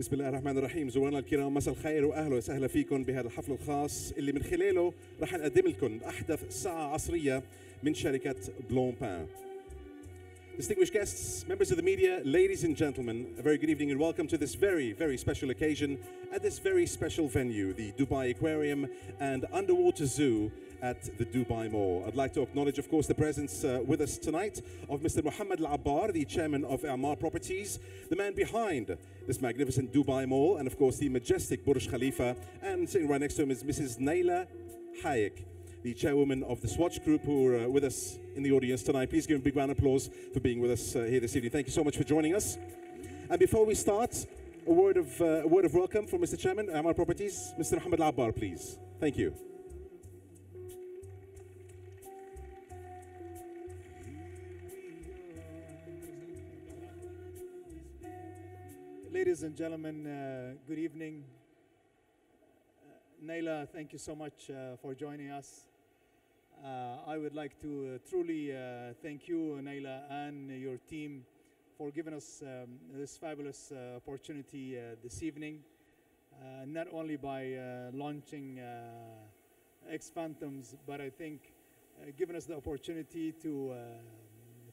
بسم الله الرحمن الرحيم زوارنا الكرام مساء الخير واهلا وسهلا فيكم بهذا الحفل الخاص اللي من خلاله رح نقدم لكم احدث ساعه عصريه من شركه بلون بان Distinguished guests, members of the media, ladies and gentlemen, a very good evening and welcome to this very, very special occasion at this very special venue, the Dubai Aquarium and Underwater Zoo at the Dubai Mall. I'd like to acknowledge, of course, the presence uh, with us tonight of Mr. Mohammed Al Abbar, the chairman of Amar Properties, the man behind this magnificent Dubai Mall, and of course, the majestic Burj Khalifa. And sitting right next to him is Mrs. Naila Hayek, the chairwoman of the Swatch Group, who are uh, with us in the audience tonight. Please give him a big round of applause for being with us uh, here this evening. Thank you so much for joining us. And before we start, a word of uh, a word of welcome from Mr. Chairman, Emaar Properties, Mr. Mohammed Abbar, please. Thank you. Ladies and gentlemen, uh, good evening. Uh, Naila, thank you so much uh, for joining us. Uh, I would like to uh, truly uh, thank you, Naila, and your team for giving us um, this fabulous opportunity this evening, not only by launching X Fathoms, but I think giving us the opportunity to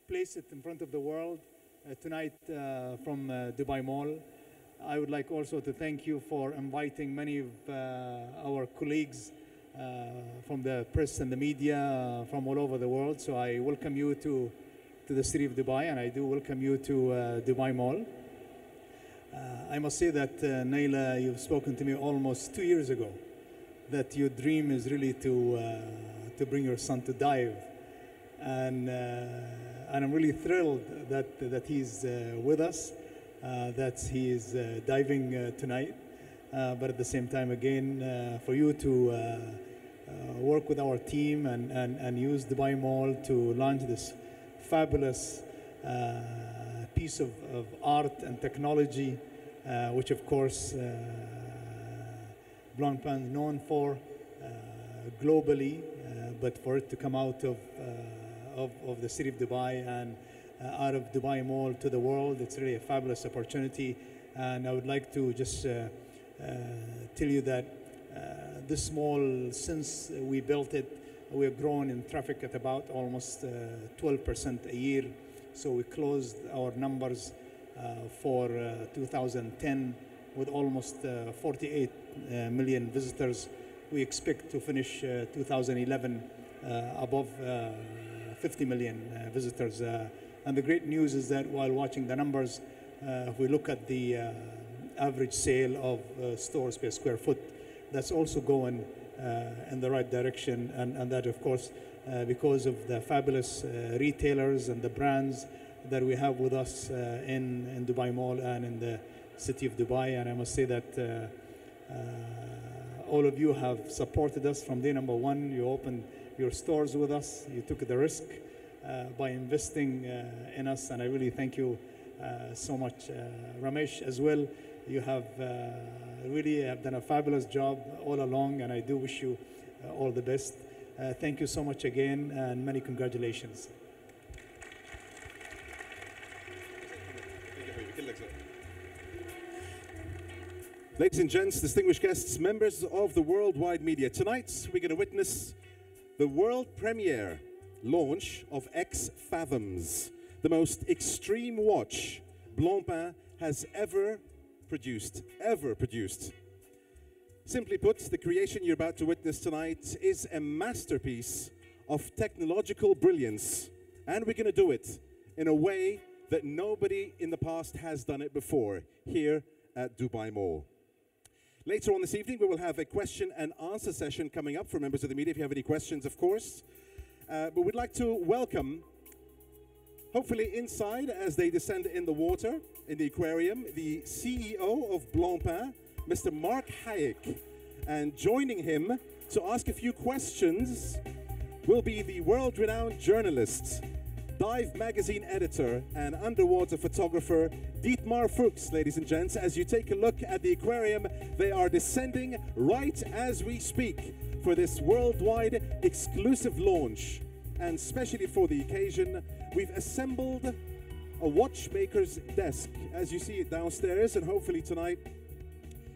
place it in front of the world tonight uh, from uh, Dubai Mall. I would like also to thank you for inviting many of uh, our colleagues uh, from the press and the media uh, from all over the world. So I welcome you to, to the city of Dubai and I do welcome you to uh, Dubai Mall. Uh, I must say that, uh, Naila, you've spoken to me almost two years ago that your dream is really to, uh, to bring your son to dive. And, uh, and I'm really thrilled that, that he's uh, with us, uh, that he is uh, diving tonight. But at the same time, again, for you to work with our team and, and, and use Dubai Mall to launch this fabulous piece of, of art and technology, uh, which of course uh, Blancpain is known for uh, globally, uh, but for it to come out of, of, of the city of Dubai and uh, out of Dubai Mall to the world, it's really a fabulous opportunity. And I would like to just uh, uh, tell you that uh, this mall, since we built it, we have grown in traffic at about almost uh, 12% a year. So we closed our numbers uh, for uh, 2010 with almost uh, 48 uh, million visitors. We expect to finish uh, 2011 uh, above uh, 50 million uh, visitors. Uh, and the great news is that while watching the numbers, uh, if we look at the uh, average sale of uh, stores per square foot, that's also going uh, in the right direction. And, and that, of course, because of the fabulous retailers and the brands that we have with us in, in Dubai Mall and in the city of Dubai. And I must say that all of you have supported us from day number one. You opened your stores with us, you took the risk uh, by investing uh, in us, and I really thank you uh, so much. Ramesh, as well, you have really have done a fabulous job all along, and I do wish you all the best. Thank you so much again, and many congratulations. Ladies and gents, distinguished guests, members of the worldwide media, tonight we're going to witness the world premiere launch of X Fathoms, the most extreme watch Blancpain has ever produced, ever produced. Simply put, the creation you're about to witness tonight is a masterpiece of technological brilliance, and we're going to do it in a way that nobody in the past has done it before here at Dubai Mall. Later on this evening, we will have a question and answer session coming up for members of the media. If you have any questions, of course. Uh, but we'd like to welcome, hopefully inside as they descend in the water, in the aquarium, the CEO of Blancpain, Mr. Mark Hayek. And joining him to ask a few questions will be the world renowned journalist, Dive magazine editor, and underwater photographer Dietmar Fuchs, ladies and gents. As you take a look at the aquarium, they are descending right as we speak for this worldwide exclusive launch. And specially for the occasion, we've assembled a watchmaker's desk, as you see it downstairs, and hopefully tonight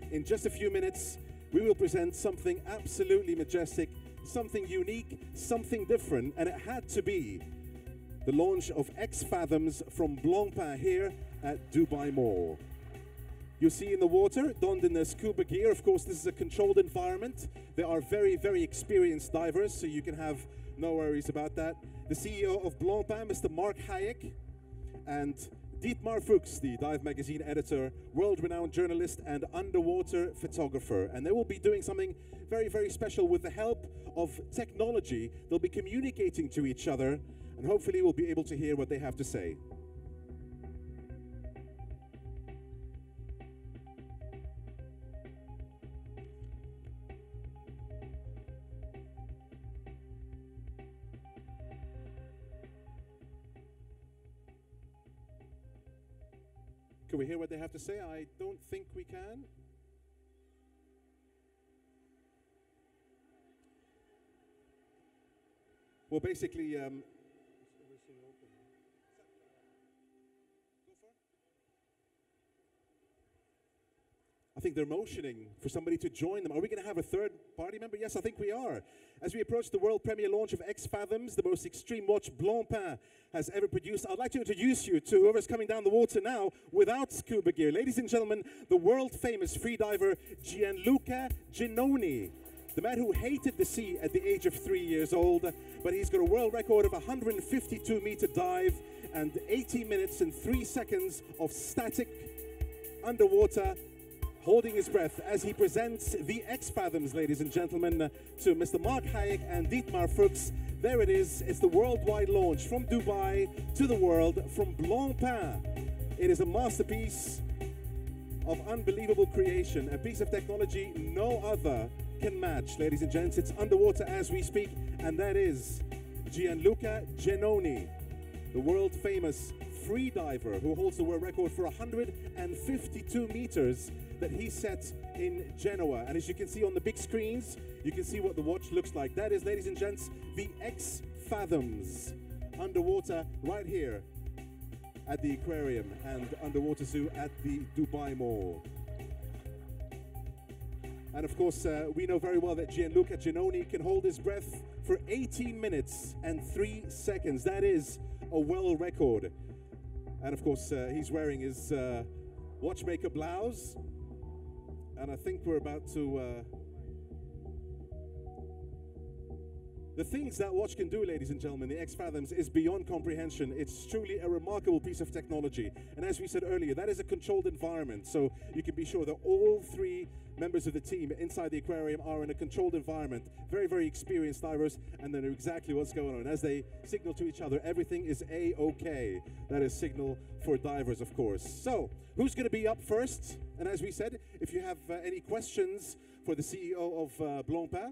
in just a few minutes, we will present something absolutely majestic, something unique, something different, and it had to be the launch of X Fathoms from Blancpain here at Dubai Mall. You see in the water, donned in their scuba gear. Of course, this is a controlled environment. They are very, very experienced divers, so you can have no worries about that. The CEO of Blancpain, Mr. Mark Hayek, and Dietmar Fuchs, the Dive Magazine editor, world-renowned journalist and underwater photographer. And they will be doing something very, very special with the help of technology. They'll be communicating to each other, and hopefully we'll be able to hear what they have to say. Can we hear what they have to say? I don't think we can. Well, basically, um, think they're motioning for somebody to join them. Are we going to have a third party member? Yes, I think we are. As we approach the world premiere launch of X Fathoms, the most extreme watch Blancpain has ever produced, I'd like to introduce you to whoever's coming down the water now without scuba gear. Ladies and gentlemen, the world famous freediver Gianluca Genoni. The man who hated the sea at the age of three years old, but he's got a world record of 152 meter dive and 80 minutes and 3 seconds of static underwater holding his breath as he presents the X Fathoms, ladies and gentlemen, to Mr. Mark Hayek and Dietmar Fuchs. There it is. It's the worldwide launch from Dubai to the world from Blancpain. It is a masterpiece of unbelievable creation, a piece of technology no other can match, ladies and gents. It's underwater as we speak, and that is Gianluca Genoni, the world famous free diver who holds the world record for 152 meters that he set in Genoa. And as you can see on the big screens, you can see what the watch looks like. That is, ladies and gents, the X Fathoms underwater right here at the aquarium and underwater zoo at the Dubai Mall. And of course, uh, we know very well that Gianluca Genoni can hold his breath for 18 minutes and 3 seconds. That is a world record. And of course, uh, he's wearing his uh, watchmaker blouse. And I think we're about to. The things that watch can do, ladies and gentlemen, the X Fathoms, is beyond comprehension. It's truly a remarkable piece of technology. And as we said earlier, that is a controlled environment. So you can be sure that all three members of the team inside the aquarium are in a controlled environment. Very, very experienced divers, and they know exactly what's going on. As they signal to each other, everything is A OK. That is signal for divers, of course. So, who's going to be up first? And as we said, if you have uh, any questions for the CEO of uh, Blancpain,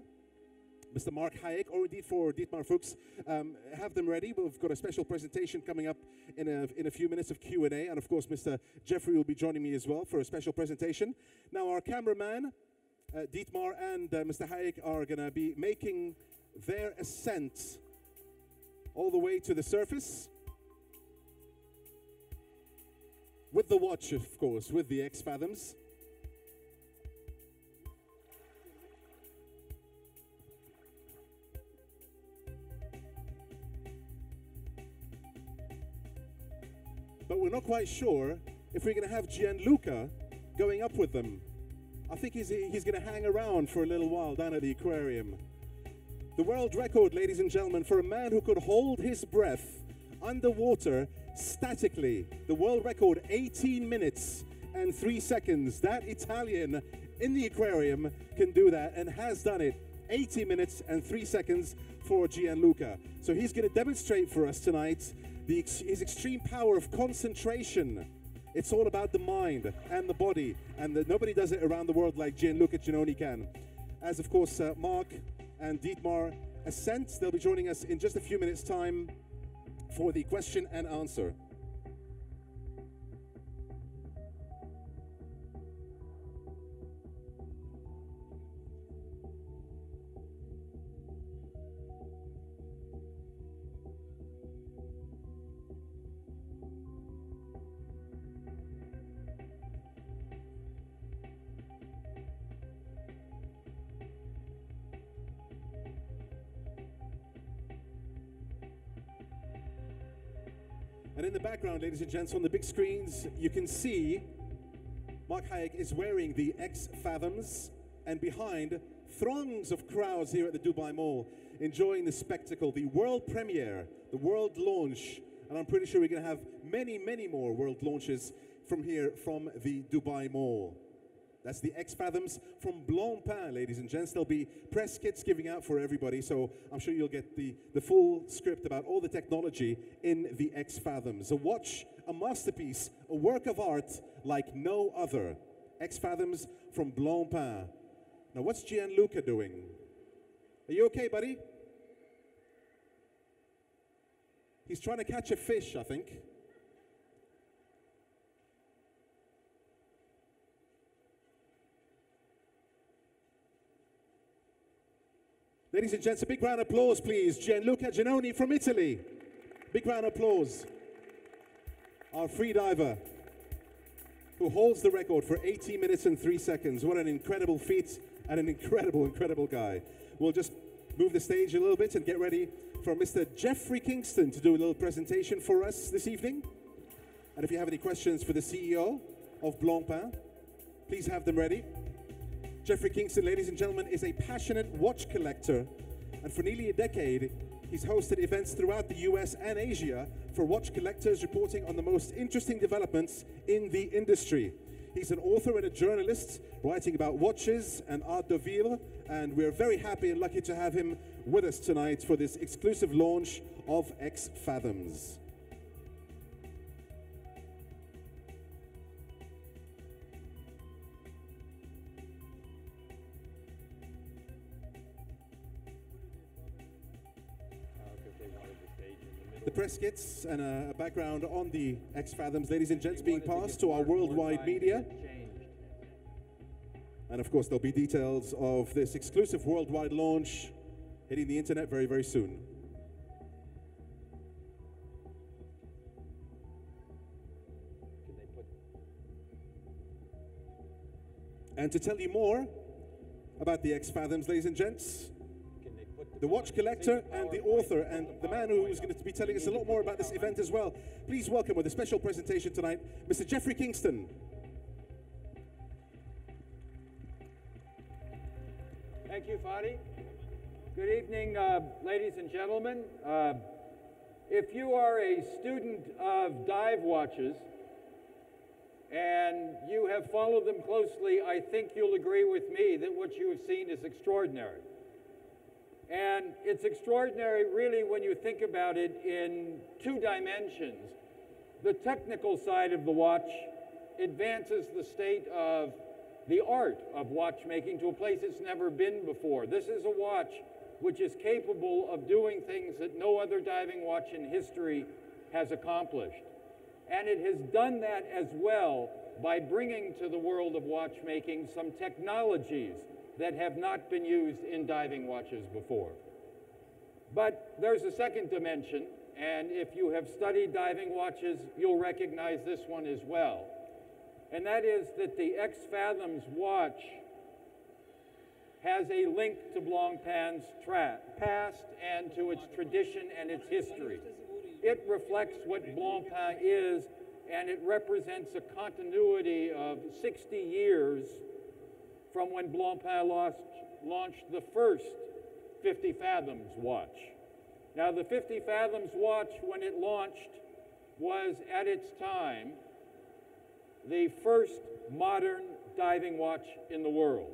Mr. Mark Hayek, or indeed for Dietmar Fuchs, um, have them ready. We've got a special presentation coming up in a, in a few minutes of Q&A. And of course, Mr. Jeffrey will be joining me as well for a special presentation. Now, our cameraman, uh, Dietmar and uh, Mr. Hayek are going to be making their ascent all the way to the surface. With the watch, of course, with the X we're not quite sure if we're going to have Gianluca going up with them. I think he's, he's going to hang around for a little while down at the aquarium. The world record, ladies and gentlemen, for a man who could hold his breath underwater statically. The world record, 18 minutes and 3 seconds. That Italian in the aquarium can do that and has done it. 80 minutes and 3 seconds for Gianluca. So he's going to demonstrate for us tonight the, his extreme power of concentration. It's all about the mind and the body, and the, nobody does it around the world like Gianluca Genoni can. As of course, uh, Mark and Dietmar ascent, they'll be joining us in just a few minutes' time for the question and answer. Ladies and gents, on the big screens, you can see Mark Hayek is wearing the X Fathoms, and behind, throngs of crowds here at the Dubai Mall enjoying the spectacle, the world premiere, the world launch. And I'm pretty sure we're going to have many, many more world launches from here from the Dubai Mall. That's the X Fathoms from Blancpain, ladies and gents. There'll be press kits giving out for everybody, so I'm sure you'll get the, the full script about all the technology in the X Fathoms. A watch, a masterpiece, a work of art like no other. X Fathoms from Blancpain. Now, what's Gianluca doing? Are you okay, buddy? He's trying to catch a fish, I think. Ladies and gents, a big round of applause, please. Gianluca Genoni from Italy. Big round of applause. Our free diver who holds the record for 18 minutes and 3 seconds. What an incredible feat and an incredible, incredible guy. We'll just move the stage a little bit and get ready for Mr. Jeffrey Kingston to do a little presentation for us this evening. And if you have any questions for the CEO of Blancpain, please have them ready. Jeffrey Kingston, ladies and gentlemen, is a passionate watch collector. And for nearly a decade, he's hosted events throughout the US and Asia for watch collectors reporting on the most interesting developments in the industry. He's an author and a journalist writing about watches and art de vivre, and we're very happy and lucky to have him with us tonight for this exclusive launch of X Fathoms. The press kits and a background on the X Fathoms, ladies and gents, being passed to our worldwide media. And of course, there'll be details of this exclusive worldwide launch hitting the internet very, very soon. And to tell you more about the X Fathoms, ladies and gents, the watch collector and the author, and the man who is going to be telling us a lot more about this event as well. Please welcome with a special presentation tonight, Mr. Jeffrey Kingston. Thank you, Fadi. Good evening, uh, ladies and gentlemen. Uh, if you are a student of dive watches and you have followed them closely, I think you'll agree with me that what you have seen is extraordinary. And it's extraordinary, really, when you think about it in two dimensions. The technical side of the watch advances the state of the art of watchmaking to a place it's never been before. This is a watch which is capable of doing things that no other diving watch in history has accomplished. And it has done that as well by bringing to the world of watchmaking some technologies that have not been used in diving watches before. But there's a second dimension, and if you have studied diving watches, you'll recognize this one as well and that is that the X Fathoms watch has a link to Blancpain's past and to its tradition and its history. It reflects what Blancpain is, and it represents a continuity of 60 years from when Blancpain lost, launched the first 50 Fathoms watch. Now, the 50 Fathoms watch, when it launched, was at its time the first modern diving watch in the world.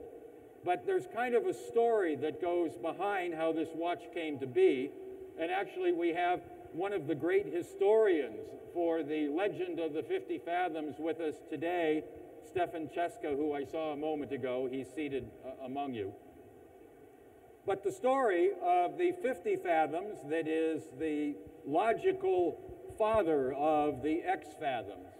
But there's kind of a story that goes behind how this watch came to be. And actually, we have one of the great historians for the legend of the 50 Fathoms with us today, Stefan Cesca, who I saw a moment ago. He's seated uh, among you. But the story of the 50 Fathoms, that is the logical father of the X Fathoms,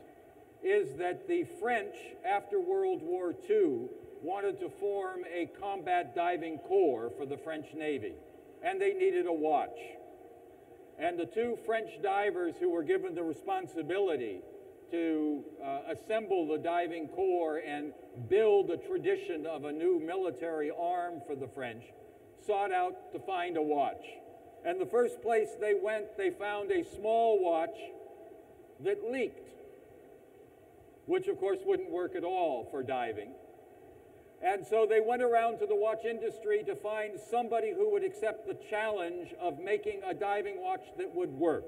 is that the French, after World War II, wanted to form a combat diving corps for the French Navy, and they needed a watch. And the two French divers who were given the responsibility to uh, assemble the diving corps and build a tradition of a new military arm for the French sought out to find a watch. And the first place they went, they found a small watch that leaked, which of course wouldn't work at all for diving. And so they went around to the watch industry to find somebody who would accept the challenge of making a diving watch that would work.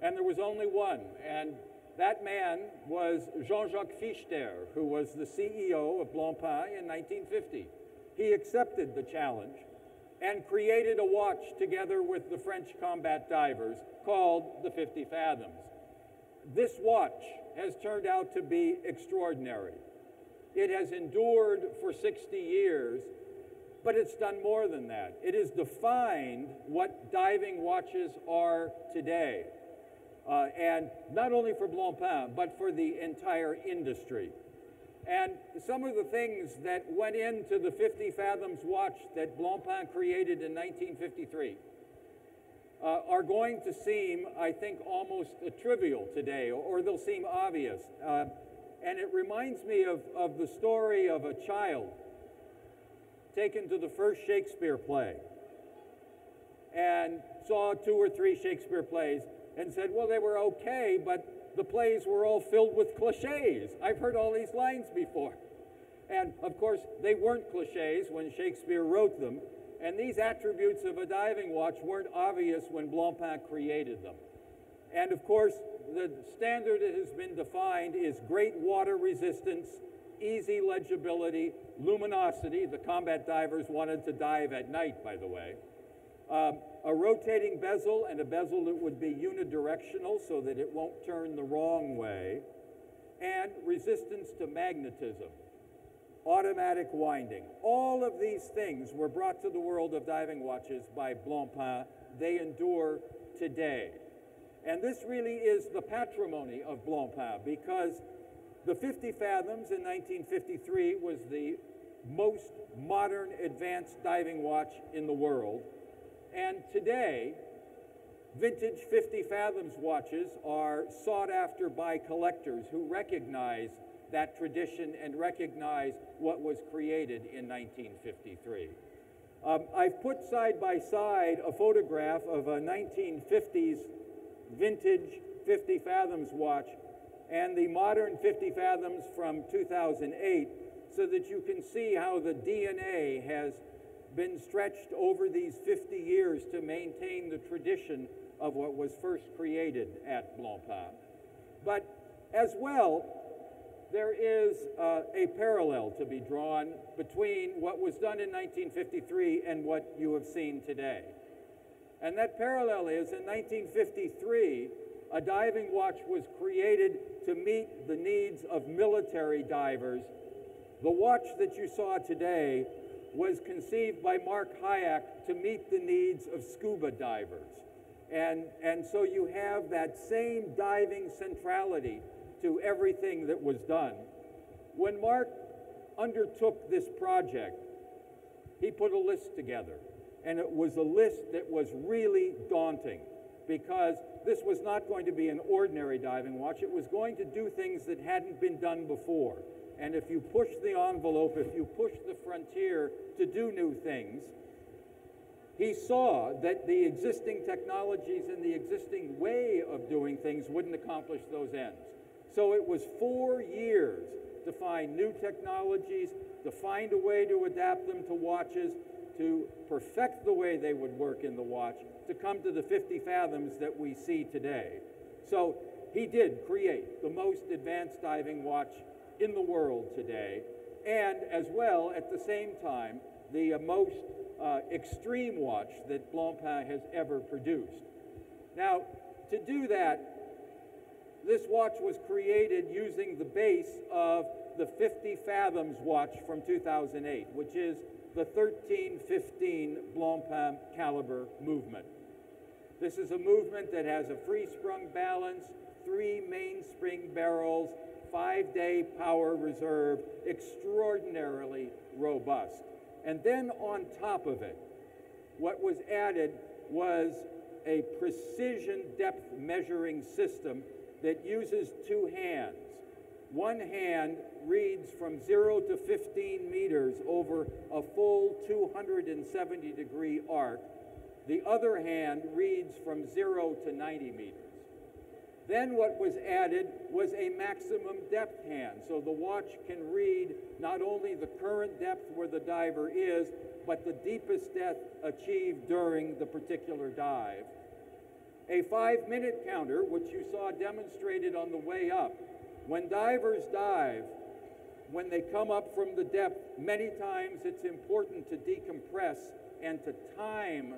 And there was only one, and that man was Jean-Jacques Fiechter, who was the CEO of Blancpain in 1950. He accepted the challenge and created a watch together with the French combat divers called the 50 Fathoms. This watch has turned out to be extraordinary. It has endured for 60 years, but it's done more than that. It has defined what diving watches are today. Uh, and not only for Blancpain, but for the entire industry. And some of the things that went into the 50 Fathoms watch that Blancpain created in 1953 uh, are going to seem, I think, almost trivial today, or, or, they'll seem obvious. Uh, and it reminds me of, of the story of a child taken to the first Shakespeare play and saw two or three Shakespeare plays and said, well, they were okay, but the plays were all filled with cliches. I've heard all these lines before. And of course, they weren't cliches when Shakespeare wrote them, and these attributes of a diving watch weren't obvious when Blancpain created them. And of course, the standard that has been defined is great water resistance, easy legibility, luminosity. The combat divers wanted to dive at night, by the way. Um, a rotating bezel and a bezel that would be unidirectional so that it won't turn the wrong way, and resistance to magnetism, automatic winding. All of these things were brought to the world of diving watches by Blancpain. They endure today. And this really is the patrimony of Blancpain because the 50 Fathoms in 1953 was the most modern advanced diving watch in the world. And today, vintage 50 Fathoms watches are sought after by collectors who recognize that tradition and recognize what was created in 1953. Um, I've put side by side a photograph of a 1950s vintage 50 Fathoms watch and the modern 50 Fathoms from 2008 so that you can see how the DNA has been stretched over these 50 years to maintain the tradition of what was first created at Blancpain. But as well, there is uh, a parallel to be drawn between what was done in 1953 and what you have seen today. And that parallel is in 1953, a diving watch was created to meet the needs of military divers. The watch that you saw today was conceived by Mark Hayek to meet the needs of scuba divers. And, and so you have that same diving centrality to everything that was done. When Mark undertook this project, he put a list together and it was a list that was really daunting because this was not going to be an ordinary diving watch. It was going to do things that hadn't been done before. And if you push the envelope, if you push the frontier to do new things, he saw that the existing technologies and the existing way of doing things wouldn't accomplish those ends. So it was four years to find new technologies, to find a way to adapt them to watches, to perfect the way they would work in the watch to come to the 50 fathoms that we see today. So he did create the most advanced diving watch in the world today, and as well, at the same time, the uh, most uh, extreme watch that Blancpain has ever produced. Now, to do that, this watch was created using the base of the 50 Fathoms watch from 2008, which is the 1315 Blancpain caliber movement. This is a movement that has a free sprung balance, three mainspring barrels, five day power reserve, extraordinarily robust. And then on top of it, what was added was a precision depth measuring system that uses two hands. One hand reads from 0 to 15 meters over a full 270 degree arc. The other hand reads from 0 to 90 meters. Then what was added was a maximum depth hand. So the watch can read not only the current depth where the diver is, but the deepest depth achieved during the particular dive. A five minute counter, which you saw demonstrated on the way up. When divers dive, when they come up from the depth, many times it's important to decompress and to time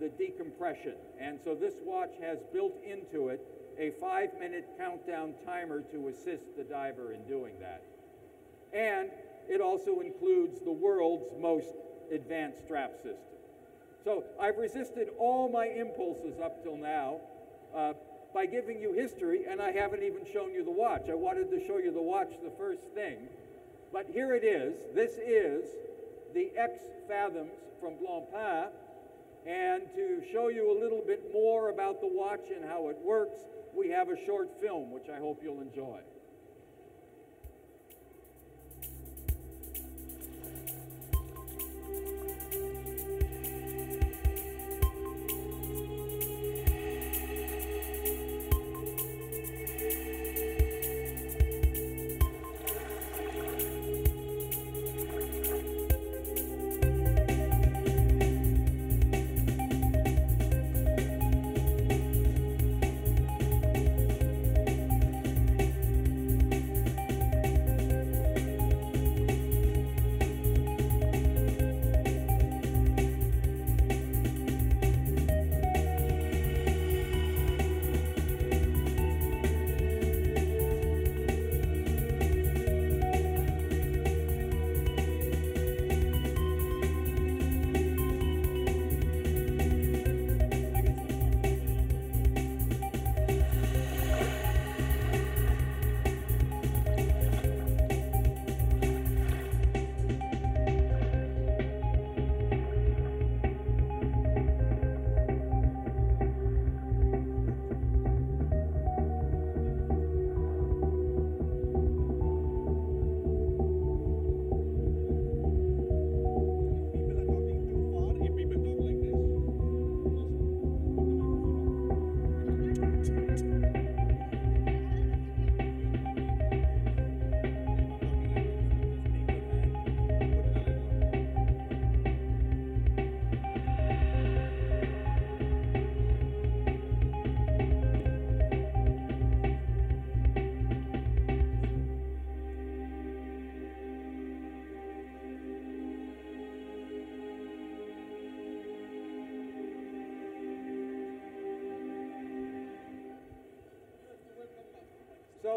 the decompression. And so this watch has built into it a five minute countdown timer to assist the diver in doing that. And it also includes the world's most advanced strap system. So I've resisted all my impulses up till now uh, by giving you history, and I haven't even shown you the watch. I wanted to show you the watch the first thing, but here it is. This is the X Fathoms from Blancpain, and to show you a little bit more about the watch and how it works, we have a short film, which I hope you'll enjoy.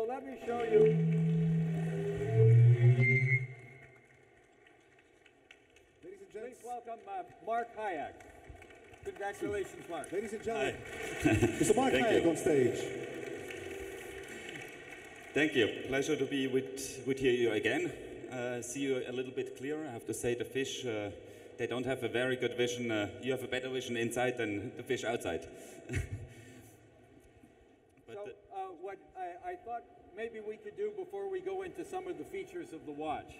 Let me show you. ladies and Please welcome uh, Mark Hayek. Congratulations, Mark. ladies and gentlemen, Mr. Mark Thank Hayek you. on stage. Thank you. Pleasure to be with, with you again. Uh, see you a little bit clearer. I have to say the fish, uh, they don't have a very good vision. Uh, you have a better vision inside than the fish outside. but So, uh, uh, what I, I thought maybe we could do into some of the features of the watch,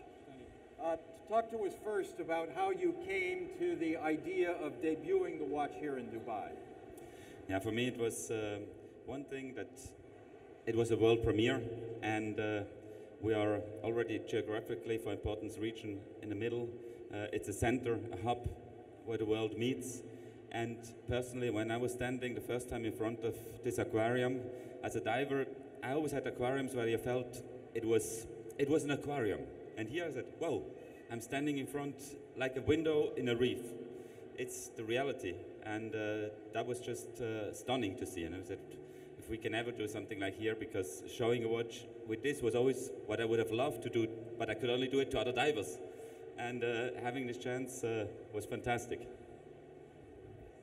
uh, talk to us first about how you came to the idea of debuting the watch here in Dubai. yeah, for me it was uh, one thing that it was a world premiere, and uh, we are already geographically, for importance, region in the middle. Uh, it's a center, a hub where the world meets. And personally, when I was standing the first time in front of this aquarium, as a diver, I always had aquariums where you felt it was it was an aquarium. And here I said, "Whoa, I'm standing in front like a window in a reef." It's the reality, and uh, that was just uh, stunning to see. And I said, if we can ever do something like here, because showing a watch with this was always what I would have loved to do, but I could only do it to other divers. And uh, having this chance uh, was fantastic.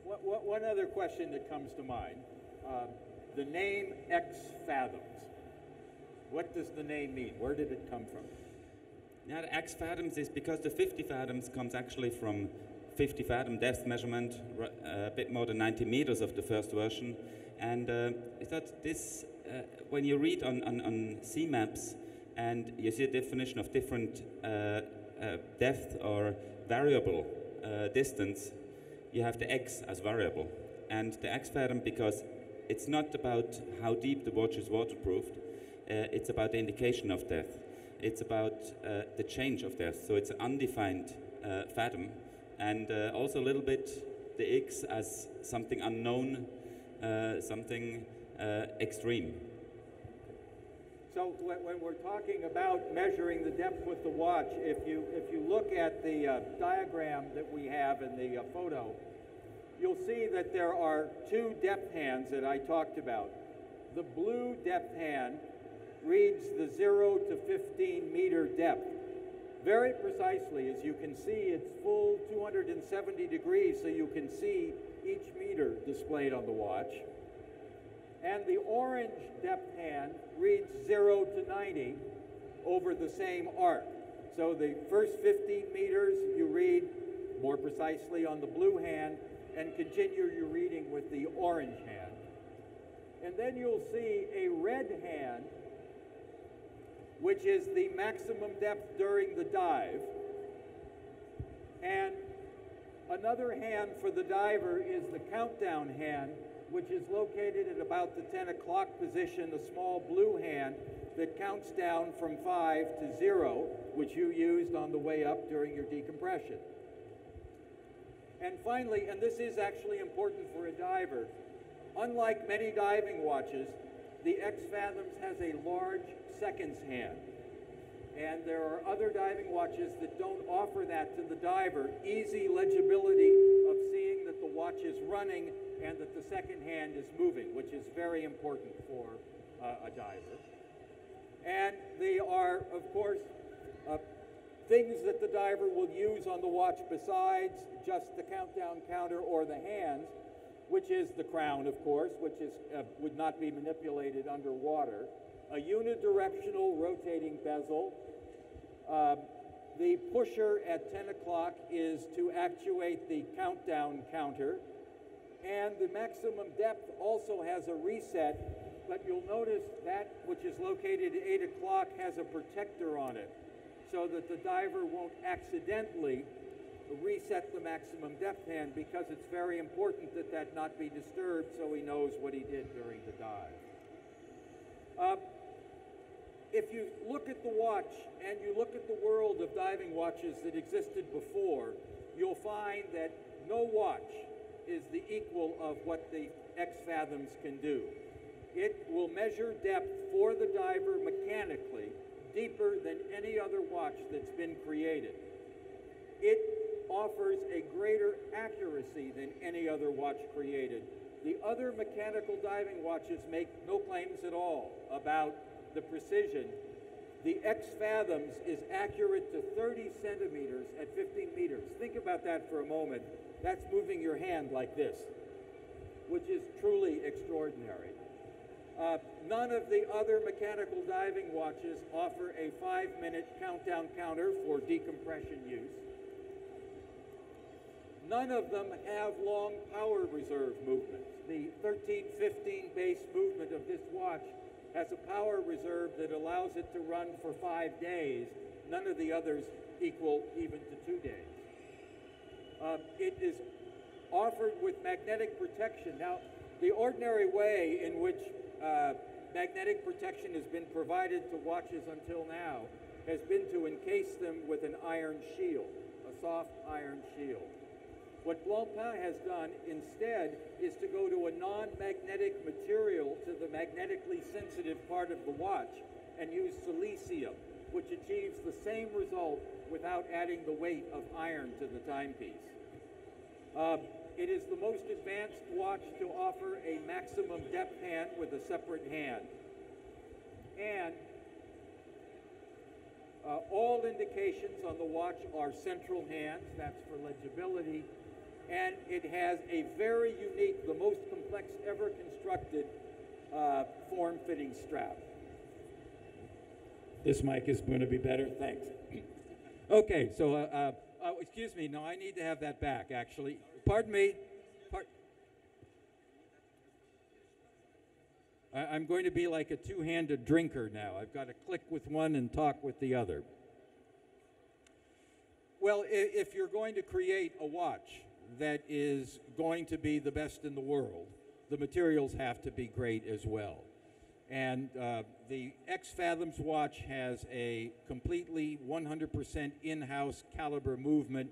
What, what, one other question that comes to mind um, the name X Fathoms. What does the name mean? Where did it come from? Yeah, the X fathoms is because the 50 fathoms comes actually from 50 fathom depth measurement, uh, a bit more than 90 meters of the first version. And uh, that this, uh, when you read on, on, on sea maps and you see a definition of different uh, uh, depth or variable uh, distance, you have the X as variable. And the X fathom because it's not about how deep the watch is waterproofed. Uh, it's about the indication of depth. It's about uh, the change of depth. So it's an undefined uh, fathom, and also a little bit the X as something unknown, something extreme. So when, when we're talking about measuring the depth with the watch, if you if you look at the uh, diagram that we have in the uh, photo, you'll see that there are two depth hands that I talked about. The blue depth hand reads the 0 to 15 meter depth very precisely. As you can see, it's full 270 degrees, so you can see each meter displayed on the watch. And the orange depth hand reads 0 to 90 over the same arc. So the first 15 meters you read more precisely on the blue hand and continue your reading with the orange hand. And then you'll see a red hand, which is the maximum depth during the dive. And another hand for the diver is the countdown hand, which is located at about the 10 o'clock position, the small blue hand that counts down from 5 to 0, which you used on the way up during your decompression. And finally, and this is actually important for a diver, unlike many diving watches, the X Fathoms has a large seconds hand. And there are other diving watches that don't offer that to the diver. Easy legibility of seeing that the watch is running and that the second hand is moving, which is very important for uh, a diver. And they are, of course, uh, things that the diver will use on the watch besides just the countdown counter or the hands, which is the crown, of course, which is, uh, would not be manipulated underwater, a unidirectional rotating bezel. Uh, the pusher at 10 o'clock is to actuate the countdown counter. And the maximum depth also has a reset, but you'll notice that which is located at 8 o'clock has a protector on it so that the diver won't accidentally reset the maximum depth hand because it's very important that that not be disturbed so he knows what he did during the dive. Uh, if you look at the watch and you look at the world of diving watches that existed before, you'll find that no watch is the equal of what the X Fathoms can do. It will measure depth for the diver mechanically deeper than any other watch that's been created. It offers a greater accuracy than any other watch created. The other mechanical diving watches make no claims at all about the precision. The X Fathoms is accurate to 30 centimeters at 15 meters. Think about that for a moment. That's moving your hand like this, which is truly extraordinary. Uh, none of the other mechanical diving watches offer a five minute countdown counter for decompression use. None of them have long power reserve movements. The 1315 base movement of this watch has a power reserve that allows it to run for five days. None of the others equal even to two days. Uh, it is offered with magnetic protection. Now, the ordinary way in which uh, magnetic protection has been provided to watches until now has been to encase them with an iron shield, a soft iron shield. What Blancpain has done instead is to go to a non-magnetic material to the magnetically sensitive part of the watch and use silicium, which achieves the same result without adding the weight of iron to the timepiece. Uh, it is the most advanced watch to offer a maximum depth hand with a separate hand. And uh, all indications on the watch are central hands, that's for legibility, and it has a very unique, the most complex ever constructed uh, form-fitting strap. This mic is going to be better, thanks. okay, so, uh, uh, uh, excuse me, no, I need to have that back, actually. Pardon me. I- I'm going to be like a two-handed drinker now. I've got to click with one and talk with the other. Well, if you're going to create a watch that is going to be the best in the world, the materials have to be great as well. And uh, the X Fathoms watch has a completely 100% in house caliber movement.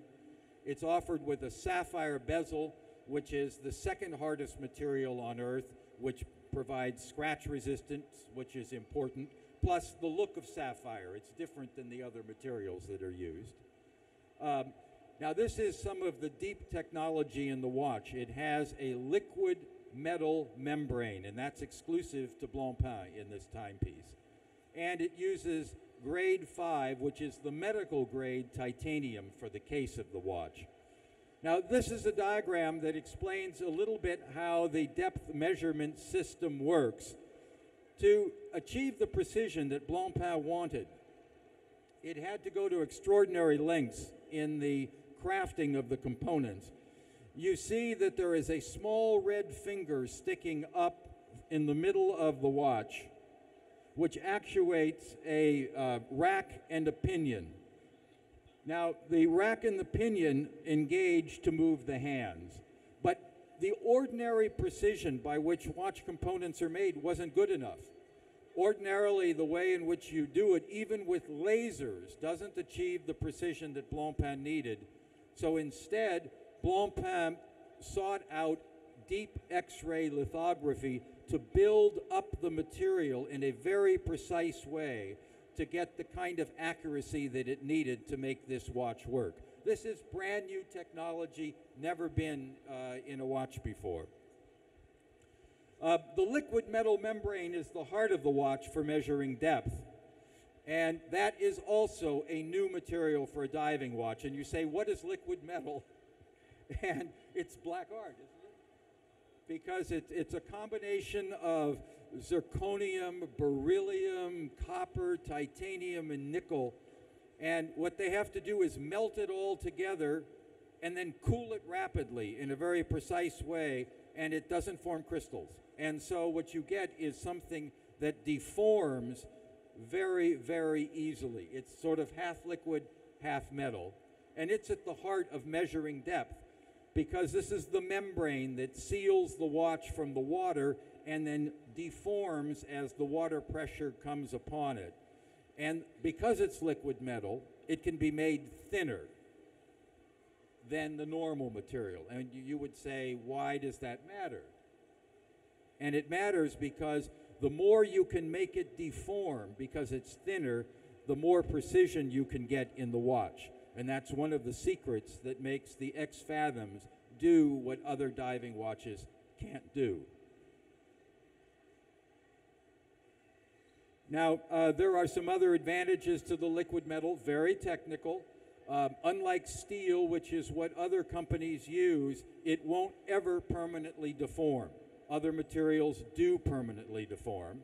It's offered with a sapphire bezel, which is the second hardest material on Earth, which provides scratch resistance, which is important, plus the look of sapphire. It's different than the other materials that are used. Um, now, this is some of the deep technology in the watch. It has a liquid metal membrane, and that's exclusive to Blancpain in this timepiece. And it uses grade 5, which is the medical grade titanium for the case of the watch. Now, this is a diagram that explains a little bit how the depth measurement system works. To achieve the precision that Blancpain wanted, it had to go to extraordinary lengths in the crafting of the components you see that there is a small red finger sticking up in the middle of the watch, which actuates a uh, rack and a pinion. Now, the rack and the pinion engage to move the hands, but the ordinary precision by which watch components are made wasn't good enough. Ordinarily, the way in which you do it, even with lasers, doesn't achieve the precision that Blancpain needed. So instead, Blancpain sought out deep X-ray lithography to build up the material in a very precise way to get the kind of accuracy that it needed to make this watch work. This is brand new technology, never been uh, in a watch before. Uh, the liquid metal membrane is the heart of the watch for measuring depth. And that is also a new material for a diving watch. And you say, what is liquid metal? and it's black art, isn't it? Because it, it's a combination of zirconium, beryllium, copper, titanium, and nickel. And what they have to do is melt it all together and then cool it rapidly in a very precise way, and it doesn't form crystals. And so what you get is something that deforms very, very easily. It's sort of half liquid, half metal. And it's at the heart of measuring depth because this is the membrane that seals the watch from the water and then deforms as the water pressure comes upon it. And because it's liquid metal, it can be made thinner than the normal material. And you would say, why does that matter? And it matters because the more you can make it deform because it's thinner, the more precision you can get in the watch. And that's one of the secrets that makes the X Fathoms do what other diving watches can't do. Now, uh, there are some other advantages to the liquid metal, very technical. Um, unlike steel, which is what other companies use, it won't ever permanently deform. Other materials do permanently deform.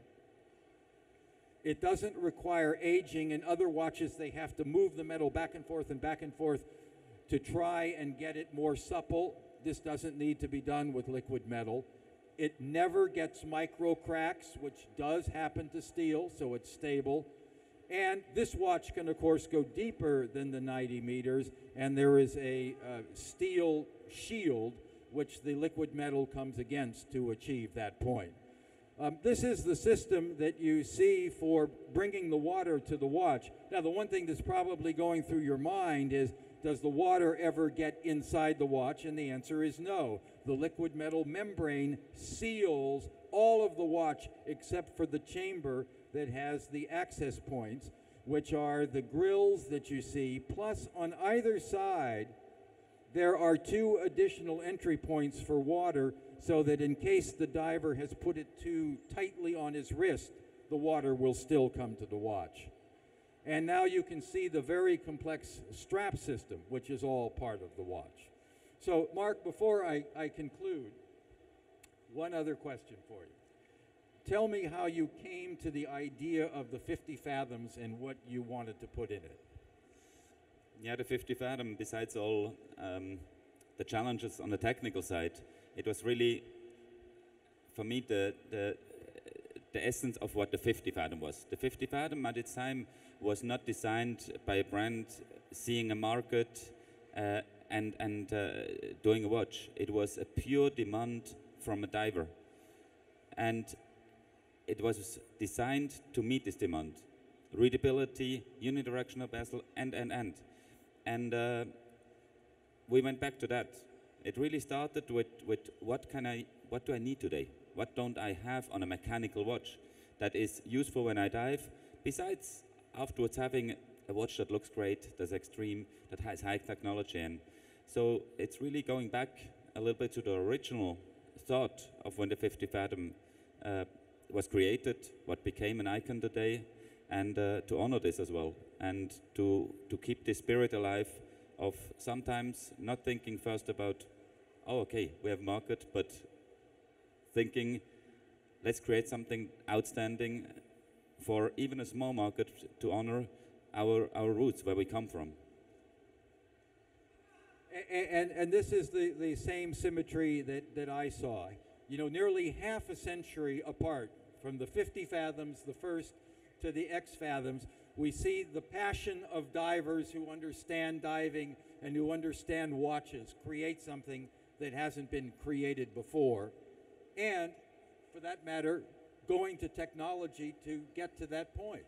It doesn't require aging. In other watches, they have to move the metal back and forth and back and forth to try and get it more supple. This doesn't need to be done with liquid metal. It never gets micro cracks, which does happen to steel, so it's stable. And this watch can, of course, go deeper than the 90 meters, and there is a uh, steel shield which the liquid metal comes against to achieve that point. Um, this is the system that you see for bringing the water to the watch. Now, the one thing that's probably going through your mind is does the water ever get inside the watch? And the answer is no. The liquid metal membrane seals all of the watch except for the chamber that has the access points, which are the grills that you see, plus on either side, there are two additional entry points for water so that in case the diver has put it too tightly on his wrist, the water will still come to the watch. And now you can see the very complex strap system, which is all part of the watch. So, Marc, before I, I conclude, one other question for you. Tell me how you came to the idea of the 50 fathoms and what you wanted to put in it. Yeah, the 50 fathom, besides all um, the challenges on the technical side, it was really, for me, the, the, the essence of what the 50 fathom was. The 50 fathom at its time was not designed by a brand seeing a market uh, and, and uh, doing a watch. It was a pure demand from a diver. and it was designed to meet this demand. Readability, unidirectional bezel, and, and, and. And uh, we went back to that. It really started with, with what, can I, what do I need today? What don't I have on a mechanical watch that is useful when I dive? Besides, afterwards having a watch that looks great, that's extreme, that has high technology. And so it's really going back a little bit to the original thought of when the 50 Fathom uh, was created, what became an icon today, and uh, to honor this as well, and to, to keep the spirit alive of sometimes not thinking first about, oh, okay, we have market, but thinking, let's create something outstanding for even a small market to honor our, our roots, where we come from. And, and, and, this is the, the same symmetry that, that I saw. You know, nearly half a century apart from the 50 fathoms, the first, to the X fathoms, we see the passion of divers who understand diving and who understand watches create something that hasn't been created before. And, for that matter, going to technology to get to that point.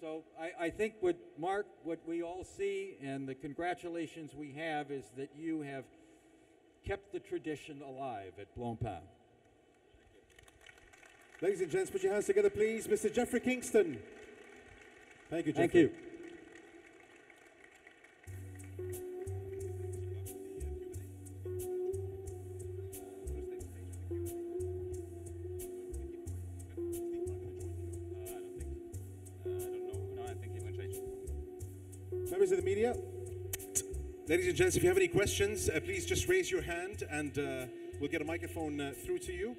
So I, I, think what Marc, what we all see, and the congratulations we have is that you have kept the tradition alive at Blancpain. Ladies and gents, put your hands together, please. Mr. Jeffrey Kingston. Thank you, Jeffrey. Thank you. Members of the media, ladies and gents, if you have any questions, uh, please just raise your hand and uh, we'll get a microphone uh, through to you.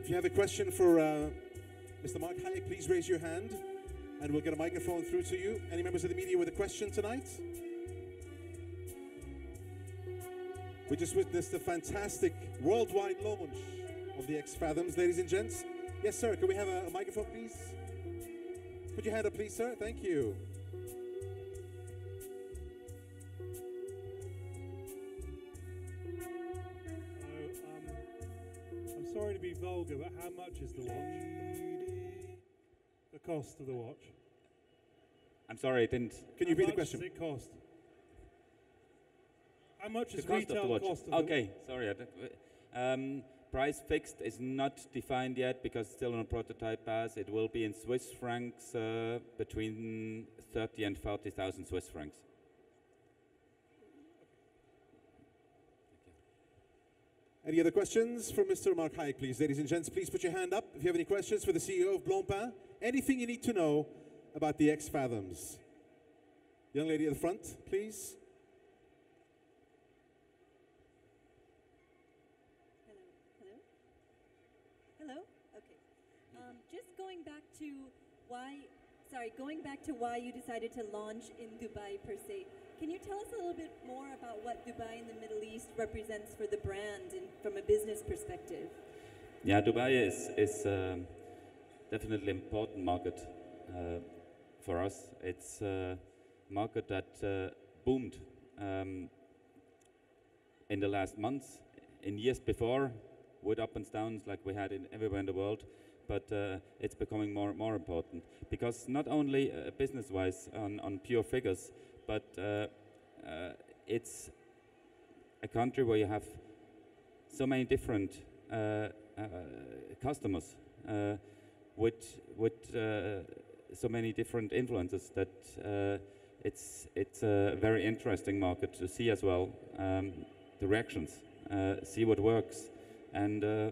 If you have a question for uh, Mr. Marc Hayek, please raise your hand and we'll get a microphone through to you. Any members of the media with a question tonight? We just witnessed a fantastic worldwide launch of the X Fathoms, ladies and gents. Yes, sir. Can we have a, a microphone, please? Put your hand up, please, sir. Thank you. Um, I'm sorry to be vulgar, but how much is the watch? The cost of the watch? I'm sorry, I didn't. Can you repeat the question? How much does it cost? How much the is cost retail of the watch. cost of okay, sorry. Um, price fixed is not defined yet because it's still on a prototype pass. It will be in Swiss francs uh, between 30 and 40,000 Swiss francs. Any other questions for Mr. Marc Hayek, please? Ladies and gents, please put your hand up if you have any questions for the CEO of Blancpain. Anything you need to know about the X Fathoms. Young lady at the front, please. Hello? Hello? Hello? Okay. Um, just going back to why, sorry, going back to why you decided to launch in Dubai per se. Can you tell us a little bit more about what Dubai in the Middle East represents for the brand and from a business perspective? Yeah, Dubai is, is um, definitely an important market uh, for us. It's a market that uh, boomed um, in the last months, in years before, with up and downs like we had in everywhere in the world. But uh, it's becoming more and more important because not only uh, business-wise on, on pure figures, but uh, uh, it's a country where you have so many different uh, customers with with so many different influences that it's it's a very interesting market to see as well um, the reactions, uh, see what works, and uh,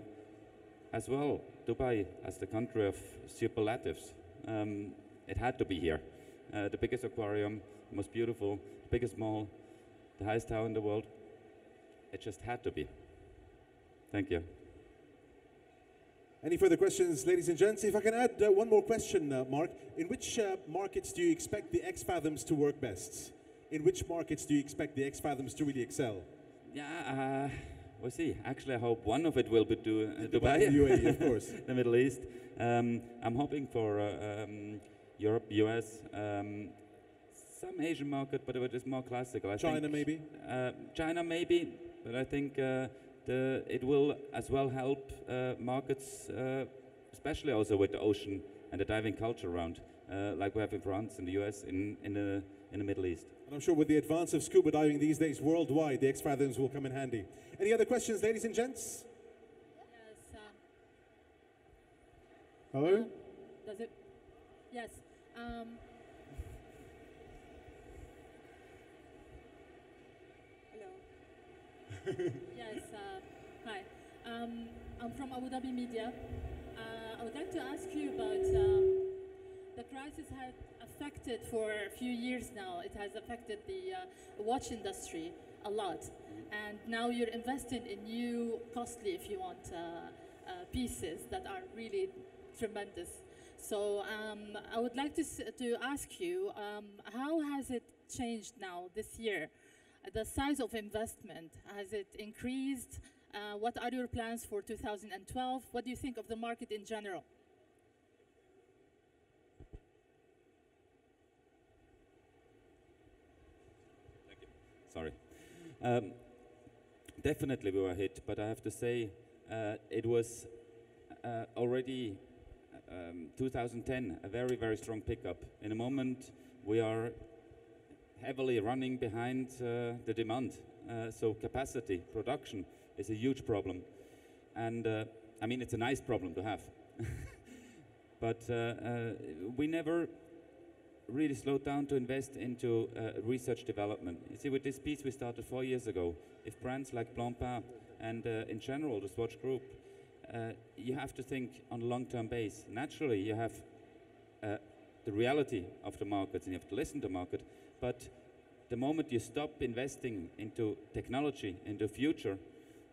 as well Dubai as the country of superlatives. Um, it had to be here, uh, the biggest aquarium, most beautiful, biggest mall, the highest tower in the world. It just had to be. Thank you. Any further questions, ladies and gents? If I can add uh, one more question, uh, Marc. In which uh, markets do you expect the X Fathoms to work best? In which markets do you expect the X Fathoms to really excel? Yeah, uh, we'll see. Actually, I hope one of it will be do, uh, Dubai. UAE, of course. the Middle East. Um, I'm hoping for uh, um, Europe, US, um, some Asian market, but it is more classical. I China think, maybe? Uh, China maybe, but I think uh, the, it will as well help uh, markets, uh, especially also with the ocean and the diving culture around, uh, like we have in France, in the US, in, in, the, in the Middle East. And I'm sure with the advance of scuba diving these days worldwide, the X Fathoms will come in handy. Any other questions, ladies and gents? Yes. Um, Hello? does it? Yes. Um, Hello. yes. Uh, hi. Um, I'm from Abu Dhabi Media. Uh, I would like to ask you about um, the crisis has affected for a few years now. It has affected the uh, watch industry a lot, and now you're investing in new, costly, if you want, uh, uh, pieces that are really tremendous. So um, I would like to, to ask you, um, how has it changed now this year? The size of investment, has it increased? Uh, what are your plans for 2012? What do you think of the market in general? Thank you. Sorry. Um, definitely we were hit, but I have to say uh, it was uh, already um, 2010 a very very strong pickup. In a moment we are heavily running behind uh, the demand, uh, so capacity production is a huge problem, and uh, I mean it's a nice problem to have, but uh, uh, we never really slowed down to invest into research development. You see, with this piece we started four years ago. If brands like Blancpain and in general the Swatch Group, you have to think on a long-term base. Naturally, you have the reality of the markets and you have to listen to the market. But the moment you stop investing into technology, into future,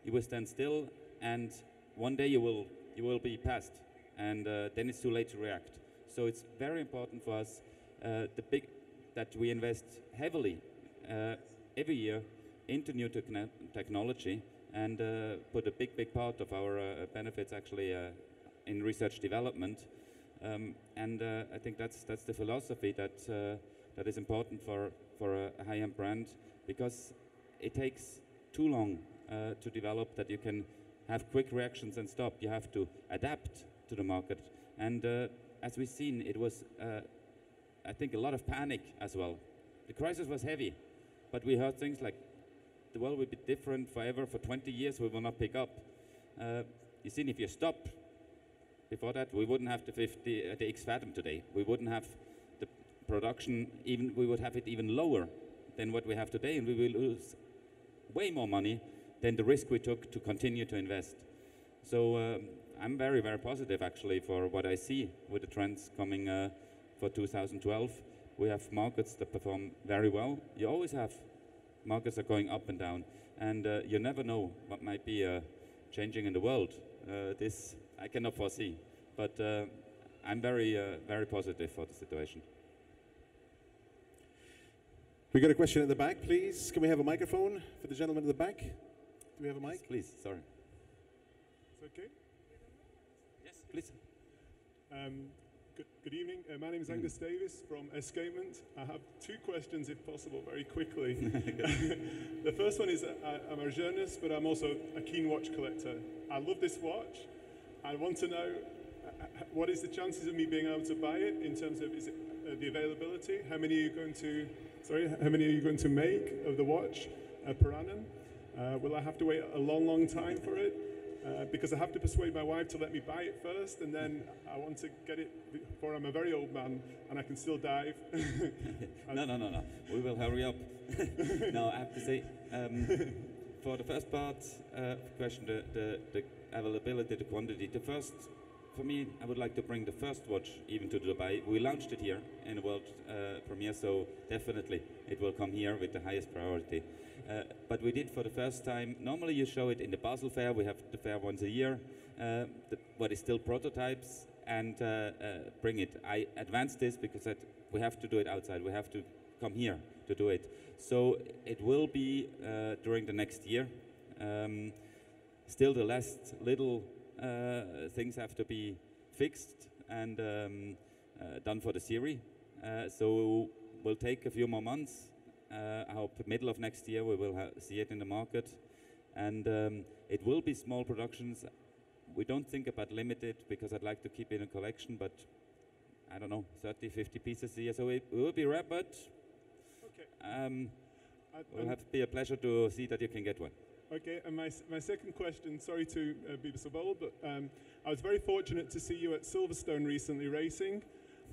you will stand still, and one day you will you will be past, and uh, then it's too late to react. So it's very important for us uh, the big that we invest heavily uh, every year into new techno- technology and uh, put a big big part of our uh, benefits actually uh, in research development um, and I think that's that's the philosophy that that is important for for a high-end brand because it takes too long uh, to develop that you can have quick reactions and stop. You have to adapt to the market. And uh, as we've seen, it was, uh, I think, a lot of panic as well. The crisis was heavy, but we heard things like the world will be different forever. For 20 years, we will not pick up. Uh, you see, if you stop before that, we wouldn't have the 50, uh, the X Fathom today. We wouldn't have production. Even we would have it even lower than what we have today, and we will lose way more money than the risk we took to continue to invest. So um, I'm very, very positive actually for what I see with the trends coming uh, for 2012. We have markets that perform very well. You always have markets that are going up and down, and uh, you never know what might be uh, changing in the world. Uh, this I cannot foresee, but uh, I'm very, uh, very positive for the situation. We got a question at the back, please. Can we have a microphone for the gentleman at the back? Do we have a mic? Please, sorry. It's okay. Yes, please. Um, good, good evening. Uh, my name is Angus Davies from Escapement. I have two questions, if possible, very quickly. the first one is uh, I, I'm a journalist, but I'm also a keen watch collector. I love this watch. I want to know uh, uh, what is the chances of me being able to buy it in terms of is it uh, the availability? How many are you going to? Sorry, how many are you going to make of the watch uh, per annum? Uh, will I have to wait a long, long time for it? Uh, because I have to persuade my wife to let me buy it first, and then I want to get it before I'm a very old man and I can still dive. no, no, no, no. We will hurry up. no, I have to say, um, for the first part uh, question, the, the, the availability, the quantity, the first, for me, I would like to bring the first watch even to Dubai. We launched it here in the world uh, premiere, so definitely it will come here with the highest priority. Uh, but we did for the first time. Normally, you show it in the Basel Fair. We have the fair once a year. Uh, the, what is still prototypes and uh, uh, bring it. I advanced this because we have to do it outside. We have to come here to do it. So it will be uh, during the next year. Um, still, the last little things have to be fixed and um, uh, done for the series. Uh, so will take a few more months. Uh, I hope middle of next year we will ha- see it in the market. And um, it will be small productions. We don't think about limited because I'd like to keep it in a collection, but I don't know, 30, 50 pieces a year. So it will be rare, but Okay. um, I- will have to be a pleasure to see that you can get one. Okay, and my, my second question, sorry to uh, be so bold, but um, I was very fortunate to see you at Silverstone recently racing.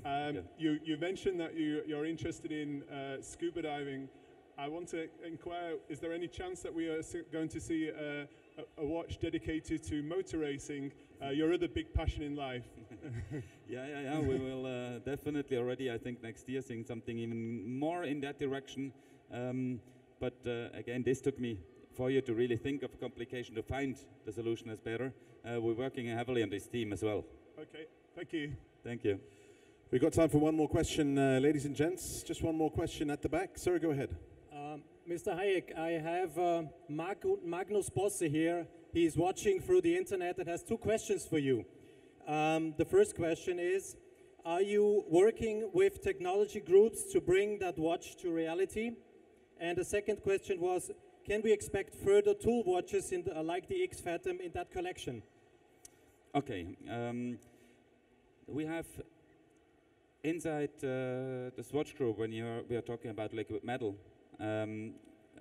Um, Yeah. you, you mentioned that you, you're interested in uh, scuba diving. I want to inquire, is there any chance that we are going to see uh, a, a watch dedicated to motor racing, uh, your other big passion in life? Yeah, yeah, yeah. we will uh, definitely already, I think, next year seeing something even more in that direction. Um, but uh, again, this took me for you to really think of a complication to find the solution as better. Uh, we're working heavily on this team as well. Okay, thank you. Thank you. We've got time for one more question, uh, ladies and gents. Just one more question at the back. Sir, go ahead. Um, Mr. Hayek, I have uh, Marco- Magnus Bosse here. He's watching through the internet and has two questions for you. Um, the first question is Are you working with technology groups to bring that watch to reality? And the second question was Can we expect further tool watches in the, uh, like the X Fathom in that collection? Okay. Um, we have inside uh, the Swatch group when you're, we are talking about liquid metal um,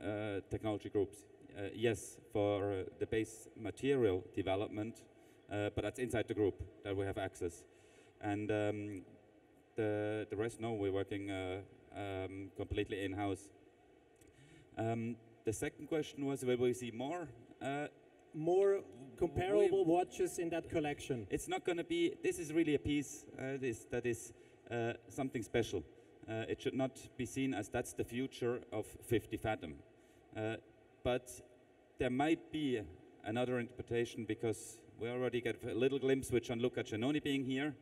uh, technology groups. Uh, yes, for uh, the base material development, uh, but that's inside the group that we have access. And um, the the rest, no, we're working um, completely in house. Um, the second question was, will we see more? Uh, More comparable watches in that collection? it's not going to be. This is really a piece uh, this, that is uh, something special. Uh, it should not be seen as that's the future of 50 Fathom. Uh, but there might be another interpretation because we already get a little glimpse with Gianluca Genoni being here.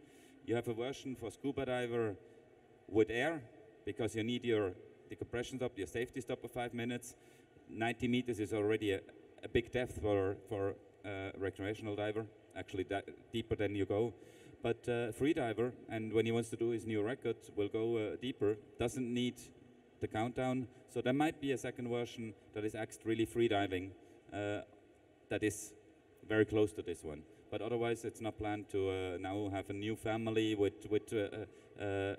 You have a version for scuba diver with air because you need your decompression stop, your safety stop of five minutes. 90 meters is already a, a big depth for for uh, recreational diver. Actually, deeper than you go. But uh, free diver, and when he wants to do his new record, will go uh, deeper. Doesn't need the countdown. So there might be a second version that is axed really free diving. Uh, that is very close to this one. But otherwise, it's not planned to uh, now have a new family with with uh,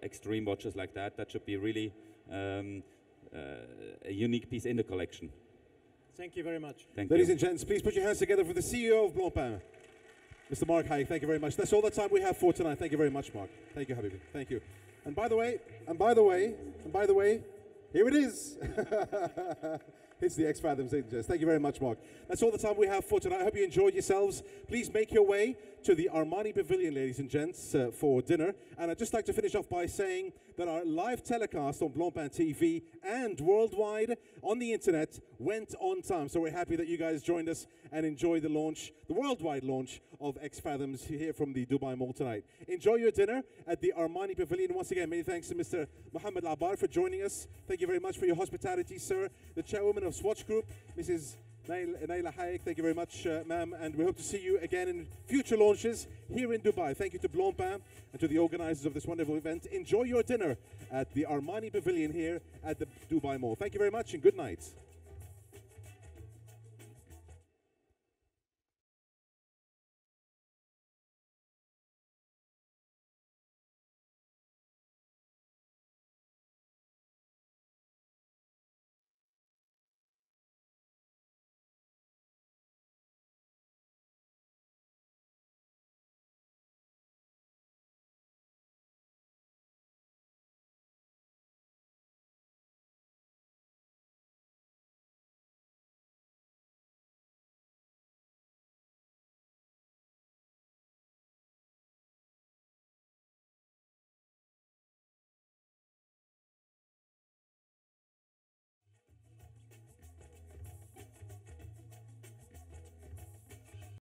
extreme watches like that. That should be really um, a unique piece in the collection. Thank you very much. Thank Ladies you. and gents, please put your hands together for the CEO of Blancpain, Mr. Marc Hayek. Thank you very much. That's all the time we have for tonight. Thank you very much, Marc. Thank you, Habibi. Thank you. And by the way, and by the way, and by the way, here it is. it's the X Fathoms Angels. Thank you very much, Marc. That's all the time we have for tonight. I hope you enjoyed yourselves. Please make your way to the Armani Pavilion, ladies and gents, uh, for dinner. And I'd just like to finish off by saying that our live telecast on Blancpain TV and worldwide on the internet went on time. So we're happy that you guys joined us and enjoy the launch, the worldwide launch of X Fathoms here from the Dubai Mall tonight. Enjoy your dinner at the Armani Pavilion. Once again, many thanks to Mr. Mohammed Alabbar for joining us. Thank you very much for your hospitality, sir. The chairwoman of Swatch Group, Mrs. Nail- Nayla Hayek, thank you very much, uh, ma'am. And we hope to see you again in future launches here in Dubai. Thank you to Blancpain and to the organizers of this wonderful event. Enjoy your dinner at the Armani Pavilion here at the Dubai Mall. Thank you very much and good night.